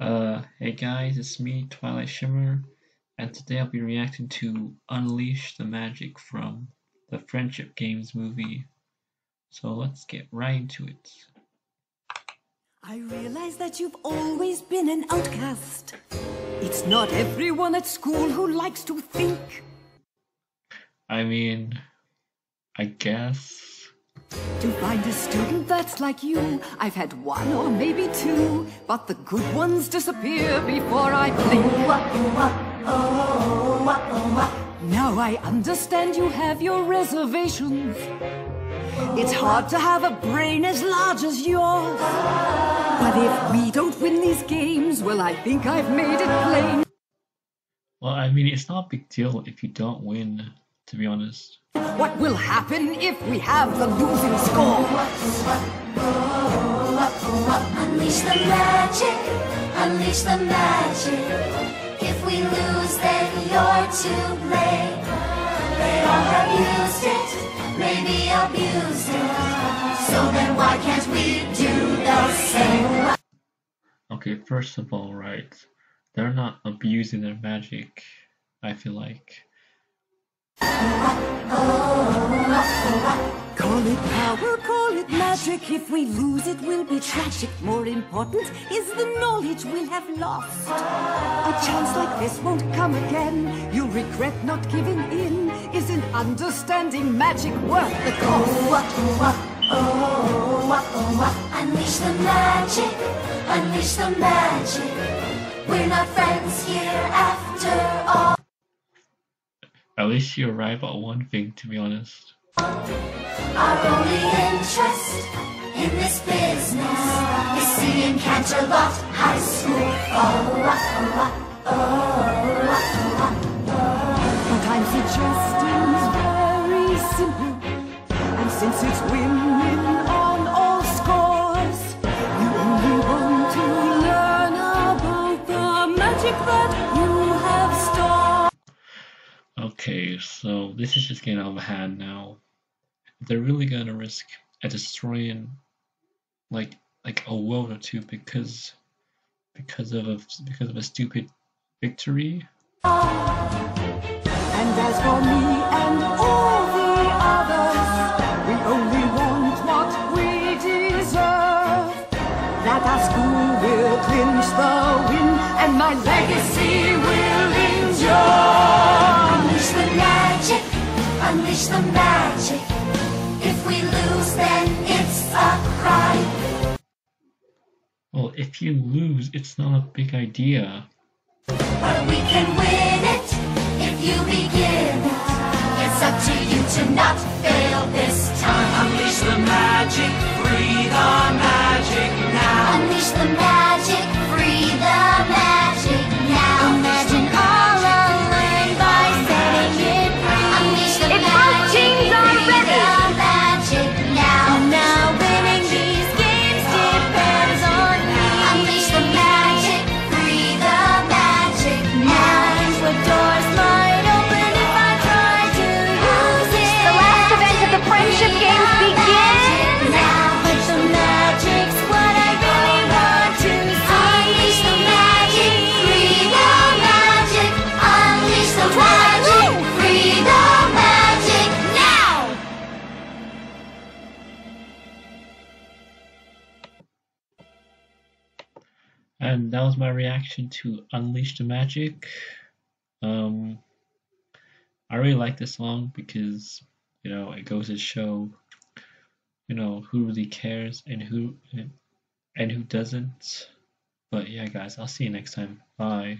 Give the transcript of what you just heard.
Uh, hey guys, it's me, Twilight Shimmer, and today I'll be reacting to Unleash the Magic from the Friendship Games movie. So let's get right into it. I realize that you've always been an outcast. It's not everyone at school who likes to think. I mean, I guess. To find a student that's like you, I've had one or maybe two, but the good ones disappear before I blink. Now I understand you have your reservations. It's hard to have a brain as large as yours. But if we don't win these games, well, I think I've made it plain. Well, I mean, it's not a big deal if you don't win, to be honest. What will happen if we have the losing score? Unleash the magic, unleash the magic. If we lose, then you're to blame. They all have used it, maybe abused it. So then why can't we do the same? Okay, first of all, right, they're not abusing their magic, I feel like. Call it power, call it magic. If we lose it, will be tragic. More important is the knowledge we'll have lost. A chance like this won't come again. You'll regret not giving in. Isn't understanding magic worth the cost? Oh, oh, oh, unleash the magic, unleash the magic. We're not friends here after all. At least you arrive at one thing, to be honest. Our only interest in this business is seeing Canterlot High School fall. Oh, oh, oh, Sometimes seems very simple. And since it's on all scores, you only want to learn about the magic that you have stored. Okay, so this is just getting out of hand now. They're really gonna risk a destroying like like a world or two because because of a because of a stupid victory. And as for me and all the others, we only want what we deserve. That our school will clinch the win, and my legacy will endure. Unleash the magic, unleash the magic. Well, if you lose, it's not a big idea. But we can win it if you begin it. It's up to you to not fail this time. Unleash the magic, free the magic now. Unleash the magic, And that was my reaction to Unleash the Magic. Um, I really like this song because you know it goes to show you know who really cares and who and who doesn't. But yeah, guys, I'll see you next time. Bye.